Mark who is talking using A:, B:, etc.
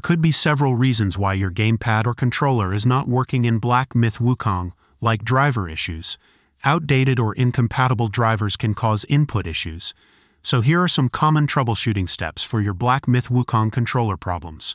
A: There could be several reasons why your gamepad or controller is not working in Black Myth Wukong, like driver issues. Outdated or incompatible drivers can cause input issues. So here are some common troubleshooting steps for your Black Myth Wukong controller problems.